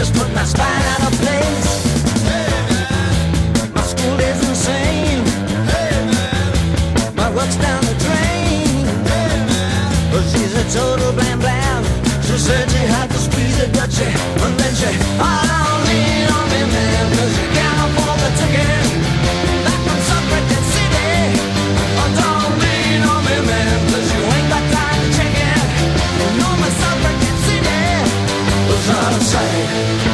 just put my spine on a plane. say